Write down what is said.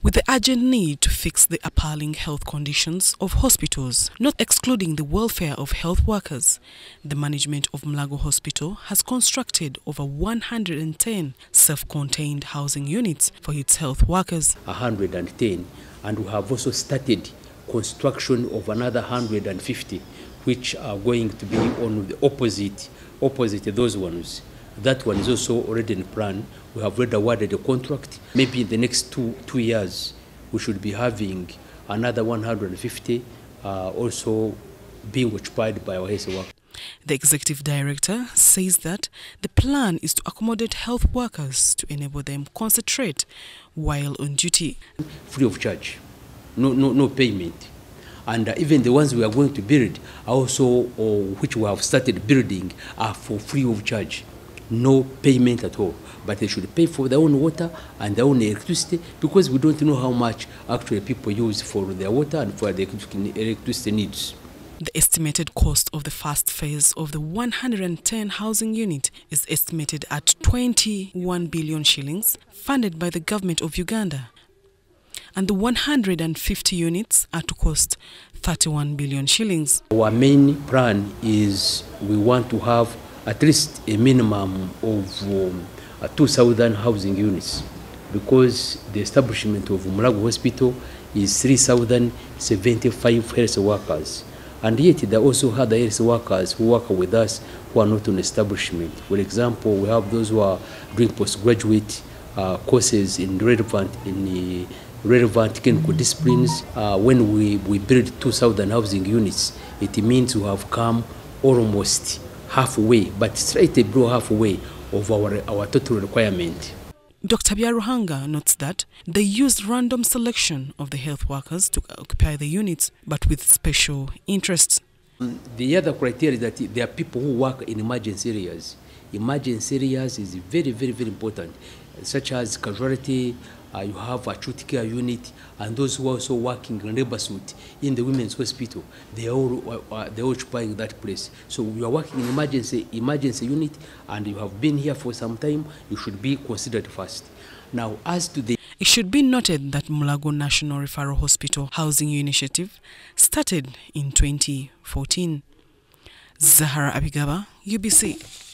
with the urgent need to fix the appalling health conditions of hospitals, not excluding the welfare of health workers. The management of Mulago Hospital has constructed over 110 self-contained housing units for its health workers. 110 and we have also started construction of another 150 which are going to be on the opposite opposite those ones that one is also already in plan. We have already awarded a contract. Maybe in the next two two years we should be having another 150 uh, also being occupied by our health workers The executive director says that the plan is to accommodate health workers to enable them concentrate while on duty. free of charge, no, no, no payment. And uh, even the ones we are going to build, also or which we have started building, are for free of charge, no payment at all. But they should pay for their own water and their own electricity because we don't know how much actually people use for their water and for their electricity needs. The estimated cost of the first phase of the 110 housing unit is estimated at 21 billion shillings, funded by the government of Uganda. And the 150 units are to cost 31 billion shillings. Our main plan is we want to have at least a minimum of um, uh, 2,000 housing units because the establishment of Mulago Hospital is 3,075 health workers. And yet there are also other health workers who work with us who are not on establishment. For example, we have those who are doing postgraduate uh, courses in relevant in the relevant clinical disciplines. Uh, when we, we build 2,000 housing units, it means we have come almost halfway, but slightly below halfway of our, our total requirement. Dr. Biaruhanga notes that they used random selection of the health workers to occupy the units, but with special interests. The other criteria is that there are people who work in emergency areas. Emergency areas is very, very, very important, such as casualty, uh, you have acute care unit, and those who are also working in labor suit in the women's hospital, they all, uh, they are occupying that place. So you are working in emergency emergency unit, and you have been here for some time, you should be considered first. Now, as to the It should be noted that Mulago National Referral Hospital Housing Initiative started in 2014. Zahara Abigaba, UBC.